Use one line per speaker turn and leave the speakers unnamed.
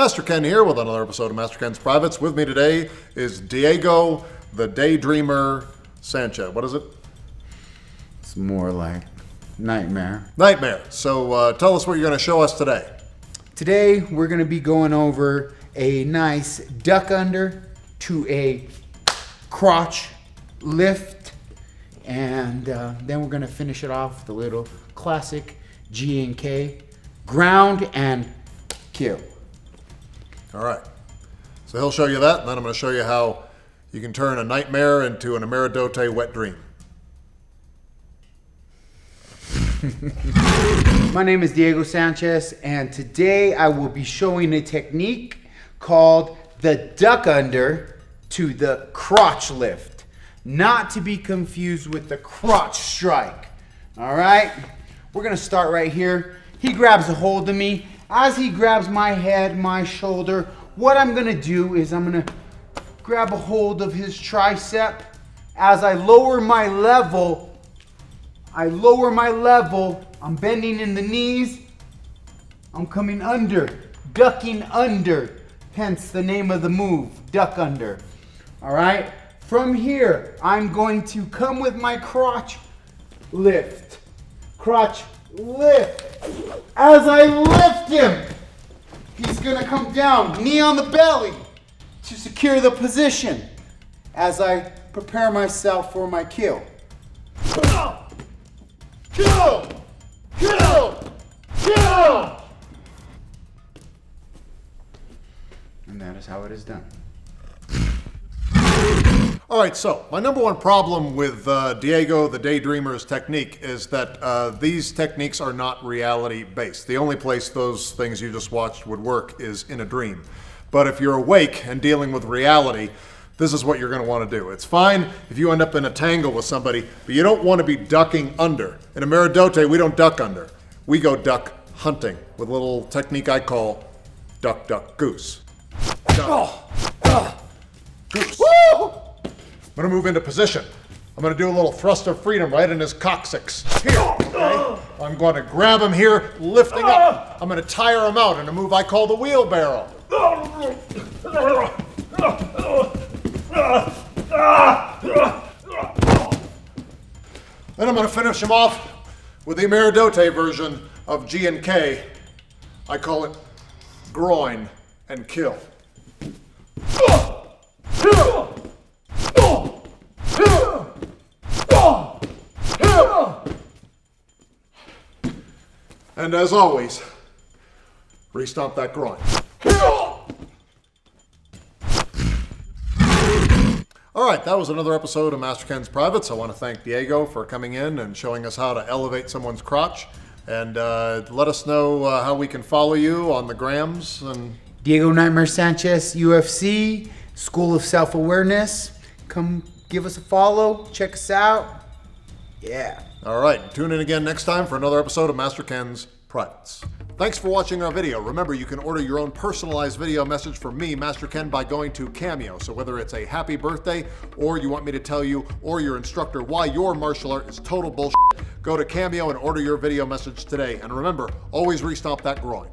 Master Ken here with another episode of Master Ken's Privates. With me today is Diego the Daydreamer Sanchez. What is it?
It's more like nightmare.
Nightmare. So uh, tell us what you're going to show us today.
Today we're going to be going over a nice duck under to a crotch lift, and uh, then we're going to finish it off with a little classic G and K ground and kill.
All right. So he'll show you that, and then I'm going to show you how you can turn a nightmare into an Ameri-Do-Te wet dream.
My name is Diego Sanchez, and today I will be showing a technique called the duck under to the crotch lift. Not to be confused with the crotch strike. All right? We're gonna start right here. He grabs a hold of me. As he grabs my head, my shoulder, what I'm gonna do is I'm gonna grab a hold of his tricep. As I lower my level, I lower my level. I'm bending in the knees. I'm coming under, ducking under. Hence the name of the move, duck under. All right. From here, I'm going to come with my crotch lift. Crotch lift. As I lift him, he's gonna come down, knee on the belly to secure the position as I prepare myself for my kill. Kill! Kill! Kill! And that is how it is done.
All right, so my number one problem with uh, Diego the Daydreamer's technique is that uh, these techniques are not reality based. The only place those things you just watched would work is in a dream. But if you're awake and dealing with reality, this is what you're going to want to do. It's fine if you end up in a tangle with somebody, but you don't want to be ducking under. In Ameri-Do-Te, we don't duck under. We go duck hunting with a little technique I call duck, duck, goose. Duck, duck, goose. I'm to move into position. I'm going to do a little thrust of freedom right in his coccyx. Here, okay? I'm going to grab him here, lifting up. I'm going to tire him out in a move I call the wheelbarrow. Then I'm going to finish him off with the Ameri-Do-Te version of G and K. I call it groin and kill. And as always, restomp that groin. All right, that was another episode of Master Ken's Privates. I want to thank Diego for coming in and showing us how to elevate someone's crotch. And uh, let us know uh, how we can follow you on the grams and
Diego Nightmare Sanchez, UFC, School of Self Awareness. Come give us a follow, check us out. Yeah.
All right, tune in again next time for another episode of Master Ken's Privates. Thanks for watching our video. Remember, you can order your own personalized video message from me, Master Ken, by going to Cameo. So whether it's a happy birthday, or you want me to tell you, or your instructor, why your martial art is total bullshit, go to Cameo and order your video message today. And remember, always restomp that groin.